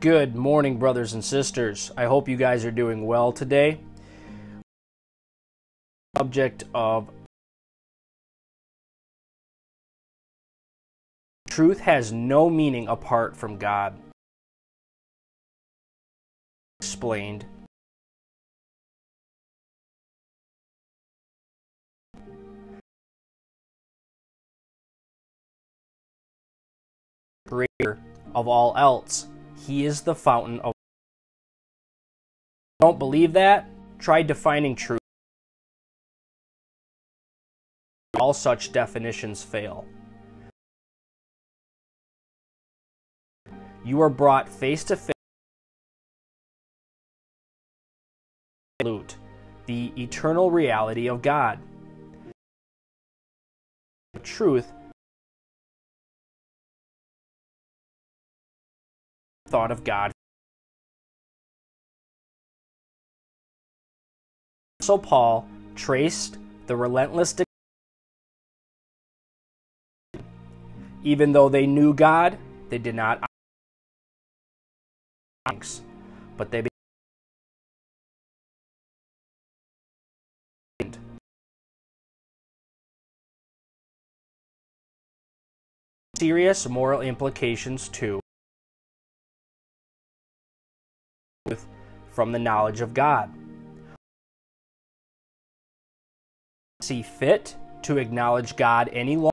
Good morning, brothers and sisters. I hope you guys are doing well today. Subject of truth has no meaning apart from God. Explained. Creator of all else he is the fountain of. Don't believe that? Try defining truth. All such definitions fail. You are brought face to face the eternal reality of God. Truth thought of God. So Paul traced the relentless even though they knew God, they did not but they serious moral implications too. From the knowledge of God. See fit to acknowledge God any longer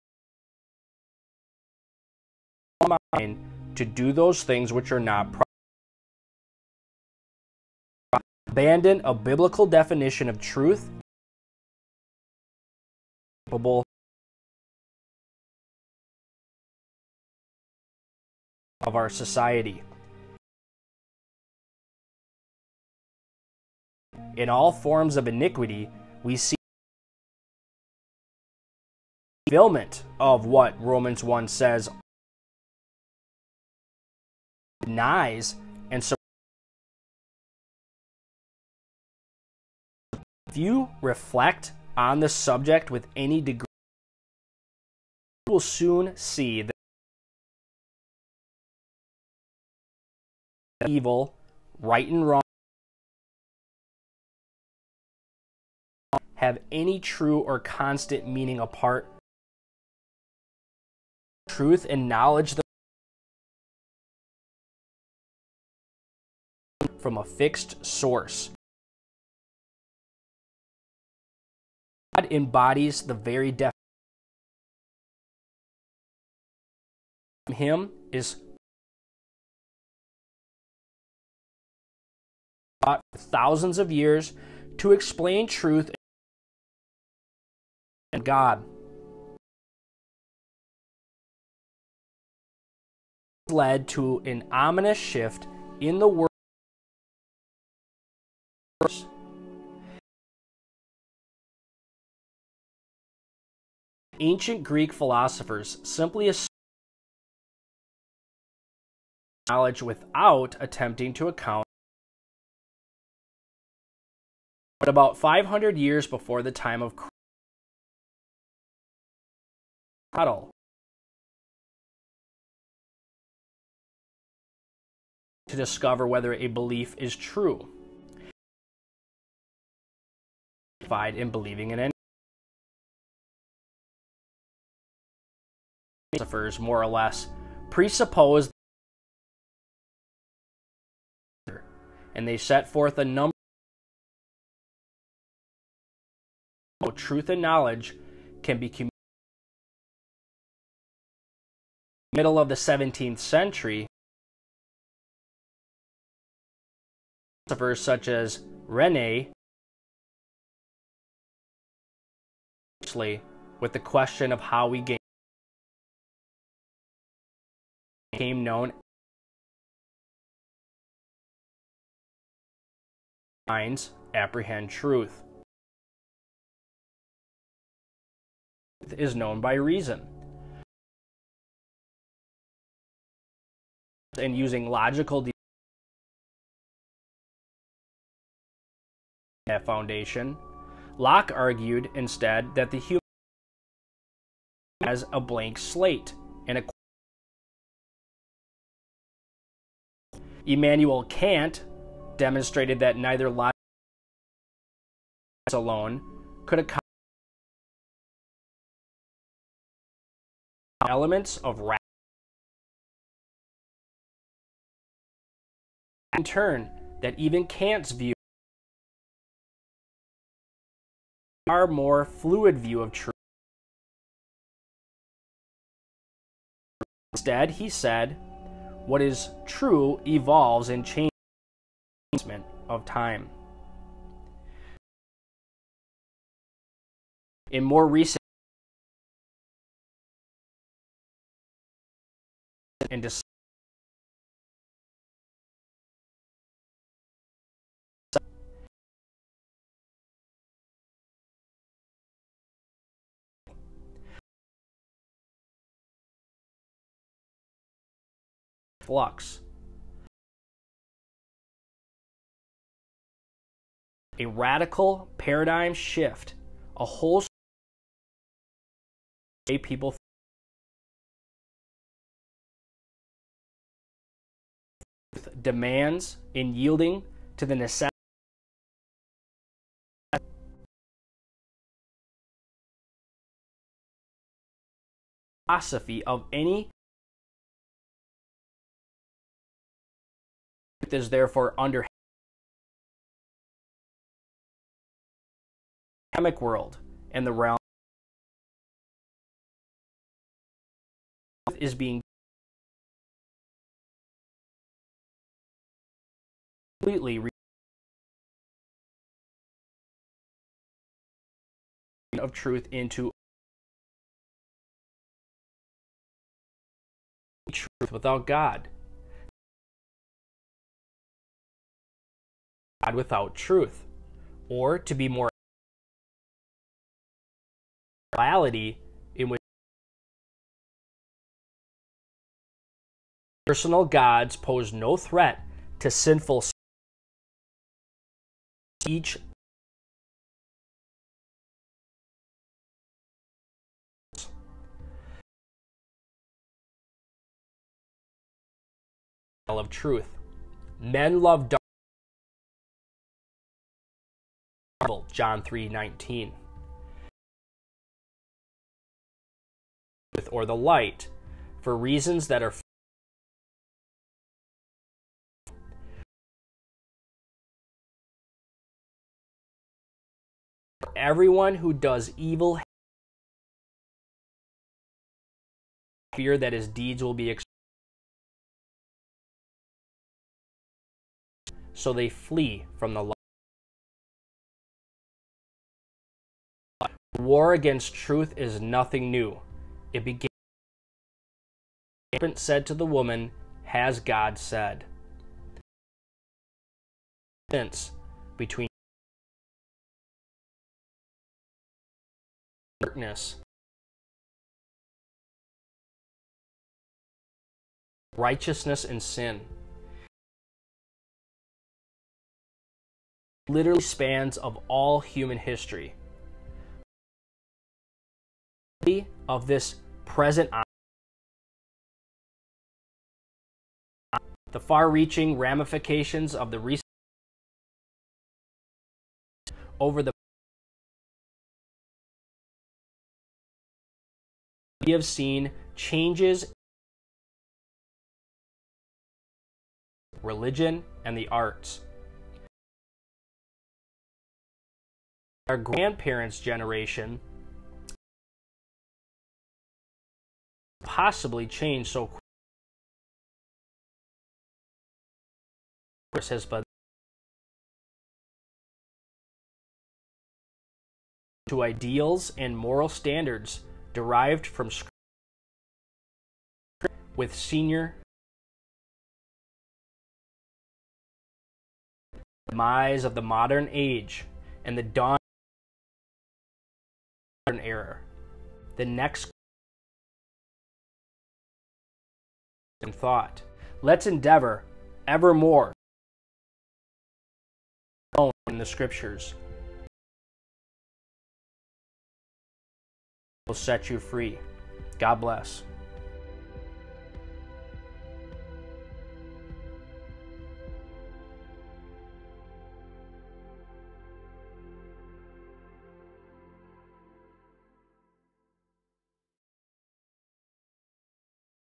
to do those things which are not proper. abandon a biblical definition of truth capable of our society. In all forms of iniquity, we see fulfillment of what Romans 1 says denies and so if you reflect on the subject with any degree you will soon see that evil right and wrong have any true or constant meaning apart. Truth and knowledge from a fixed source. God embodies the very definition. Him is thousands of years to explain truth God. led to an ominous shift in the world. Ancient Greek philosophers simply assumed knowledge without attempting to account. But about 500 years before the time of Christ, to discover whether a belief is true. In believing in any philosophers more or less presuppose and they set forth a number of truth and knowledge can be communicated middle of the 17th century, philosophers such as Rene with the question of how we gain became known minds apprehend truth is known by reason and using logical foundation. Locke argued instead that the human has a blank slate and a Immanuel Kant demonstrated that neither logic alone could account elements of In turn, that even Kant's view our more fluid view of truth. Instead, he said, what is true evolves and changes of time. In more recent and flux. A radical paradigm shift, a whole way people demands in yielding to the necessity philosophy of any is therefore under dynamic world and the realm is being completely of truth into truth without God. God without truth. Or to be more reality in which personal gods pose no threat to sinful each of truth. Men love dark John 3:19. Or the light for reasons that are everyone who does evil fear that his deeds will be so they flee from the light. War against truth is nothing new. It began. The serpent said to the woman, Has God said? Since between darkness, righteousness, and sin. Literally spans of all human history of this present the far-reaching ramifications of the recent over the we have seen changes religion and the arts. Our grandparents generation possibly change so quickly. has been to ideals and moral standards derived from with senior demise of the modern age and the dawn of era. The next and thought. Let's endeavor evermore in the scriptures will set you free. God bless.